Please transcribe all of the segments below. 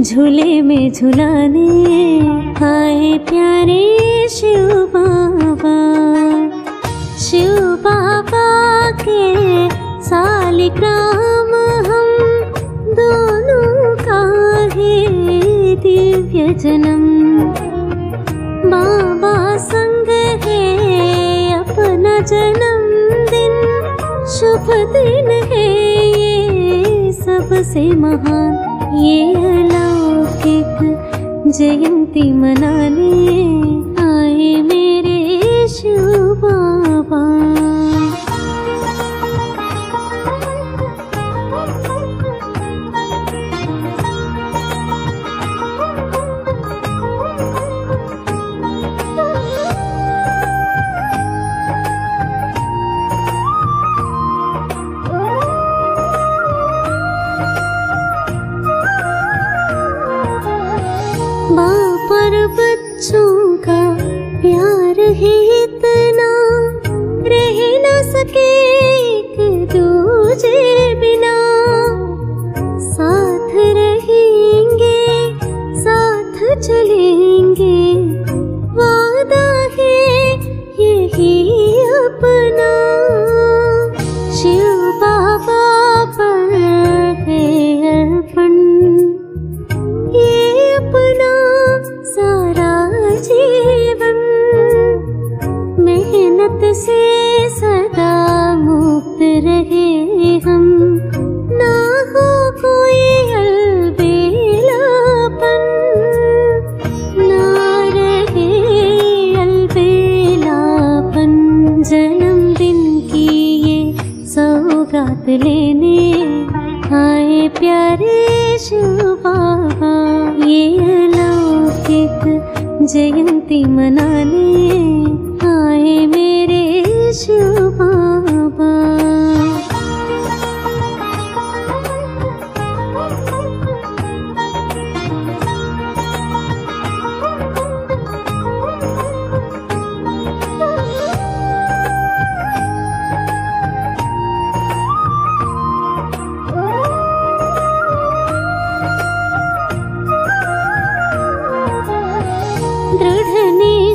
झूले में झुलाने आए प्यारे शिव बाबा सालिग्राम हम दोनों का है दिव्य जन्म। बाबा संग है अपना जन्मदिन शुभ दिन है ये सबसे महान। ये अलौकिक जयंती मनाने माँ पर बच्चों का प्यार है इतना रह न सके एक दूजे बिना साथ रहेंगे साथ चलेंगे वादा है यही लेने आए प्यारे बाबा ये अलौकिक जयंती मनाने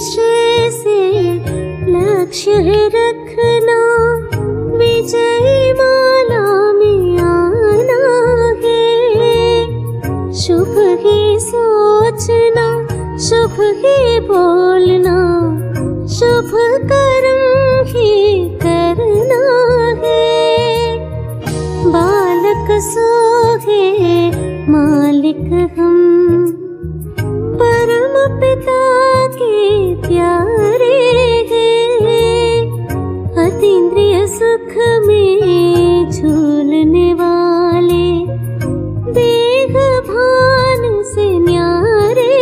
निश्चय से लक्ष्य है रखना विजय माला में आना है। शुभ ही सोचना शुभ ही बोलना शुभ कर्म ही करना है। बालक सोहे मालिक हम परम पिता के प्यारे हैं। अतीन्द्रिय सुख में झूलने वाले देह भान से न्यारे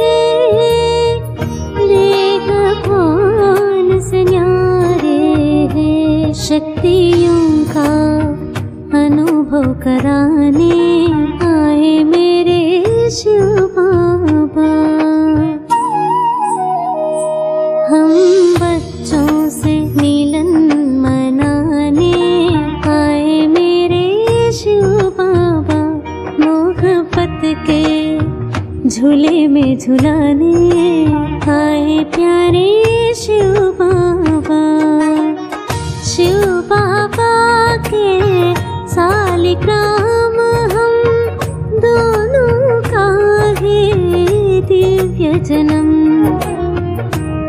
हैं। देह भान से न्यारे हैं। शक्तियों का अनुभव कराने झूले में झुलाने आए प्यारे शिव बाबा। शिव बाबा के सालिग्राम हम दोनों का है दिव्य जन्म।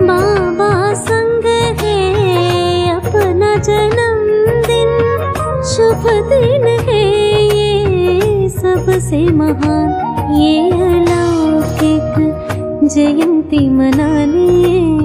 बाबा संग है अपना जन्मदिन। शुभ दिन है ये सबसे महान। ये జయంతి మనాలియే.